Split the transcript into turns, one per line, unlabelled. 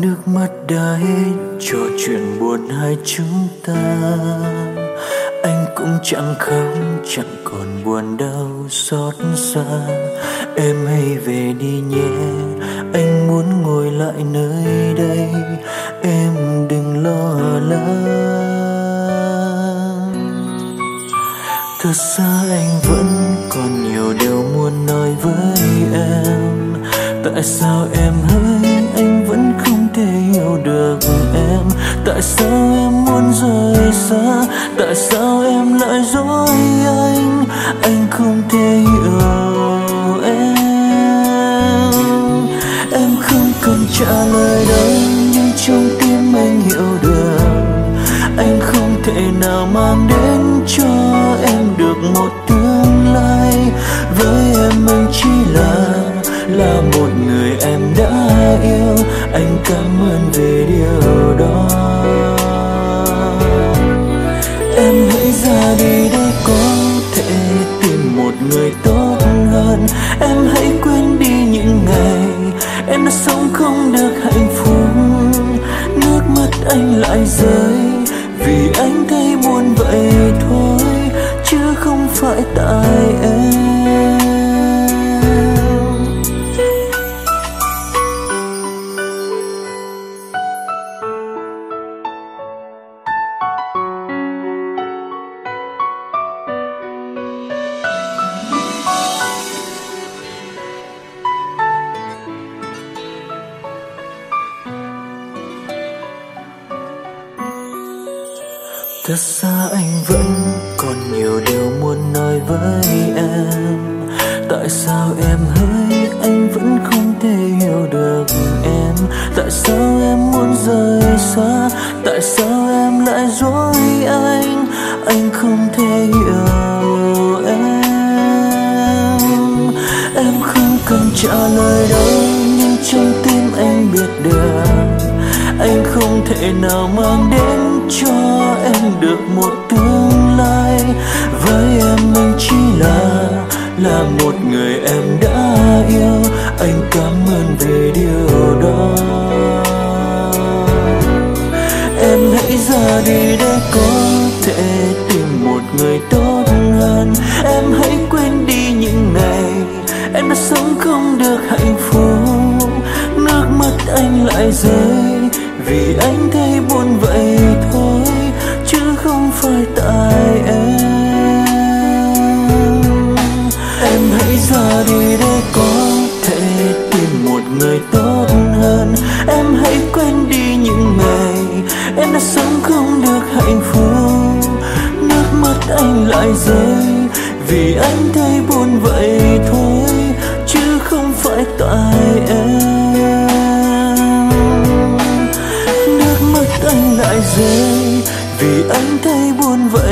nước mắt đã hết, trò chuyện buồn hai chúng ta. Anh cũng chẳng khóc, chẳng còn buồn đau xót xa. Em hãy về đi nhé, anh muốn ngồi lại nơi đây. Em đừng lo lắng. Thật ra anh vẫn còn nhiều điều muốn nói với em. Tại sao em hỡi tại sao em muốn rời xa? Tại sao em lại dối anh? Anh không thể hiểu em. Em không cần trả lời đâu, nhưng trong tim anh hiểu được. Anh không thể nào mang đến cho em được một tương lai. Với em anh chỉ là là một người em đã yêu. Anh cảm ơn về điều đó em hãy ra đi để có thể tìm một người tốt hơn. Em hãy quên đi những ngày em đã sống không được hạnh phúc. Nước mắt anh lại rơi vì anh thấy buồn vậy thôi, chứ không phải tại em. Thật ra anh vẫn còn nhiều điều muốn nói với em. Tại sao em hỡi anh vẫn không thể hiểu được em? Tại sao em muốn rời xa? Tại sao em lại dối anh? Anh không thể hiểu em. Em không cần trả lời đâu, nhưng trong tim anh biết được anh không thể nào mang đến cho em được một tương lai. Với em anh chỉ là là một người em đã yêu. Anh cảm ơn về điều đó. Em hãy ra đi để có thể tìm một người tốt hơn. Em hãy quên đi những ngày em đã sống không được hạnh phúc. Nước mắt anh lại rơi vì anh thấy buồn vậy thôi, chứ không phải tại em. Em hãy ra đi để có thể tìm một người tốt hơn. Em hãy quên đi những ngày em đã sống không được hạnh phúc. Nước mắt anh lại rơi vì anh thấy buồn vậy thôi. vì anh thấy buồn vậy